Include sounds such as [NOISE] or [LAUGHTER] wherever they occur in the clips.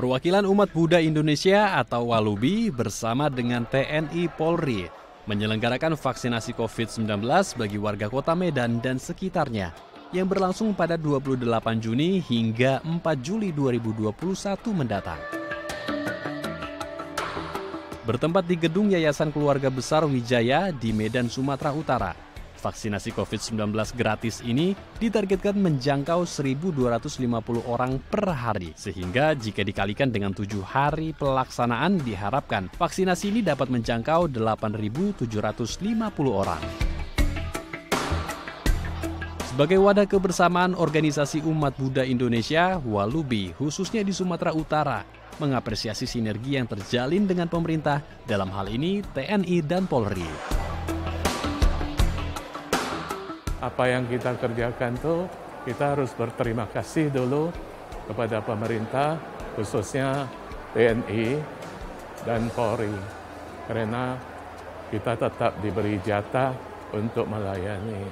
Perwakilan Umat Buddha Indonesia atau Walubi bersama dengan TNI Polri menyelenggarakan vaksinasi COVID-19 bagi warga kota Medan dan sekitarnya yang berlangsung pada 28 Juni hingga 4 Juli 2021 mendatang. Bertempat di gedung Yayasan Keluarga Besar Wijaya di Medan, Sumatera Utara, Vaksinasi COVID-19 gratis ini ditargetkan menjangkau 1.250 orang per hari. Sehingga jika dikalikan dengan tujuh hari pelaksanaan diharapkan vaksinasi ini dapat menjangkau 8.750 orang. Sebagai wadah kebersamaan organisasi umat Buddha Indonesia, Walubi, khususnya di Sumatera Utara, mengapresiasi sinergi yang terjalin dengan pemerintah, dalam hal ini TNI dan Polri apa yang kita kerjakan tuh kita harus berterima kasih dulu kepada pemerintah khususnya TNI dan Polri karena kita tetap diberi jatah untuk melayani.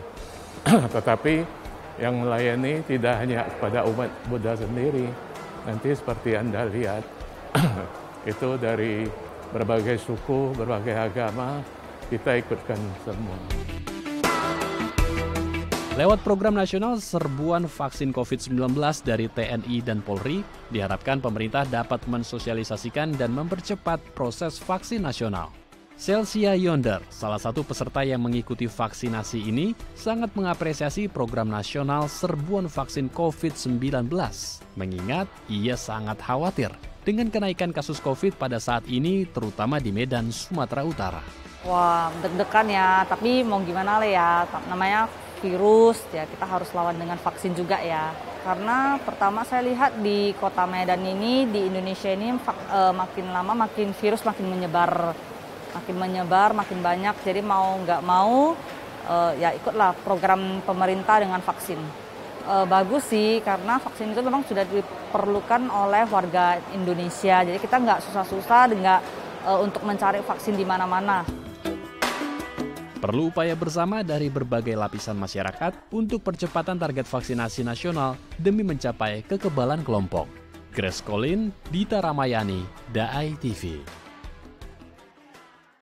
[CLEARS THROAT] Tetapi yang melayani tidak hanya kepada umat Buddha sendiri. Nanti seperti Anda lihat [CLEARS THROAT] itu dari berbagai suku, berbagai agama kita ikutkan semua. Lewat program nasional serbuan vaksin COVID-19 dari TNI dan Polri, diharapkan pemerintah dapat mensosialisasikan dan mempercepat proses vaksin nasional. Celsia Yonder, salah satu peserta yang mengikuti vaksinasi ini, sangat mengapresiasi program nasional serbuan vaksin COVID-19, mengingat ia sangat khawatir dengan kenaikan kasus COVID pada saat ini, terutama di Medan, Sumatera Utara. Wah, deg-degan ya, tapi mau gimana lah ya, namanya virus ya kita harus lawan dengan vaksin juga ya. Karena pertama saya lihat di kota Medan ini di Indonesia ini e, makin lama makin virus makin menyebar makin menyebar makin banyak. Jadi mau nggak mau e, ya ikutlah program pemerintah dengan vaksin. E, bagus sih karena vaksin itu memang sudah diperlukan oleh warga Indonesia. Jadi kita nggak susah-susah nggak untuk mencari vaksin di mana-mana. Perlu upaya bersama dari berbagai lapisan masyarakat untuk percepatan target vaksinasi nasional demi mencapai kekebalan kelompok. Grace Colin, Dita Ramayani, Daai TV.